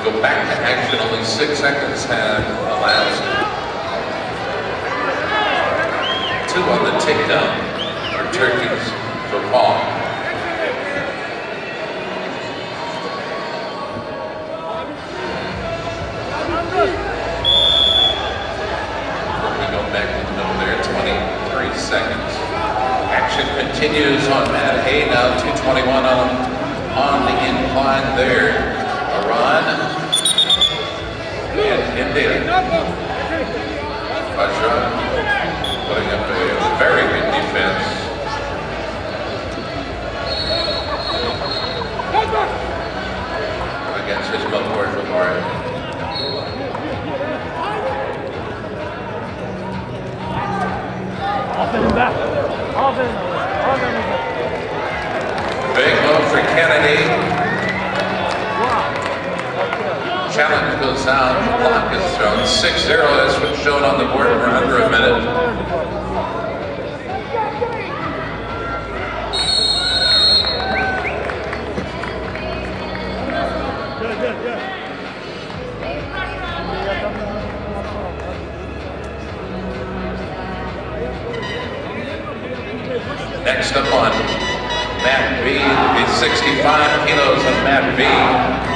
We go back to action, only six seconds have elapsed. Two on the takedown are turkeys Topal. We go back to the there, 23 seconds. Action continues on Mat A, now 221 on, on the incline there. Iran and India. Vajra putting up a very good defense. Against his Memorial. Aferin be. Aferin. Aferin be. Big move for Kennedy. Challenge goes down, block is thrown. 6-0 is what's shown on the board for under a minute. Next up on Mat B, the 65 kilos of Mat B.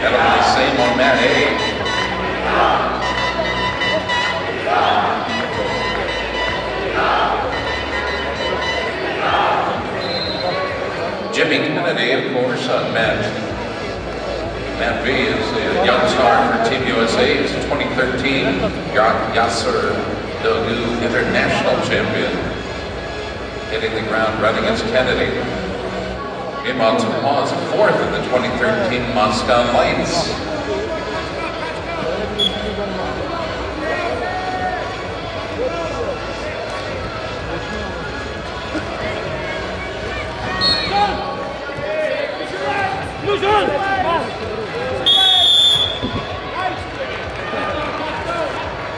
That'll be the same on Mat A. Jimmy Kennedy, of course, on Mat. Mat B is a young star for Team USA. He's a 2013 Ya- Yasar Dogu International Champion. Hitting the ground running as Kennedy. Meanwhile, Tomas fourth in the 2013 Moscow Lights. Luzon!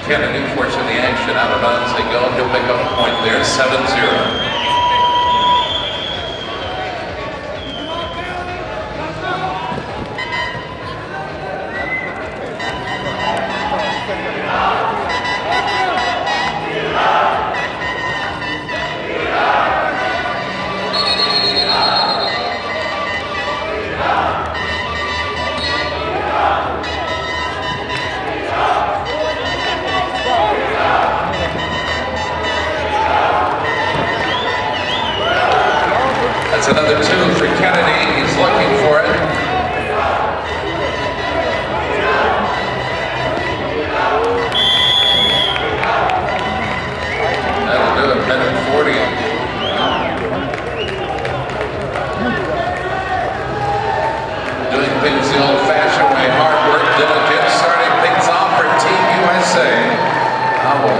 Kennedy forcing the action out of bounds. They go. He'll pick up a point there, 7-0.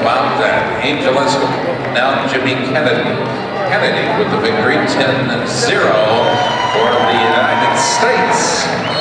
About that? Angel Escobar, now Jimmy Kennedy. Kennedy with the victory, 10-0 for the United States.